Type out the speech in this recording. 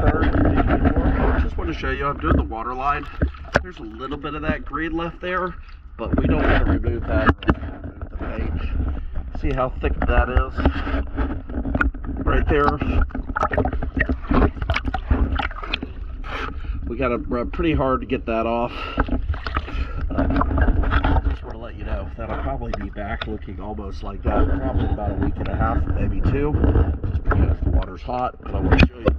3rd, just want to show you, I'm doing the water line. There's a little bit of that green left there, but we don't want to remove that the paint. See how thick that is? Right there. We got to rub pretty hard to get that off. Just want to let you know that I'll probably be back looking almost like that, probably about a week and a half, maybe two, just because the water's hot, but I want to show you.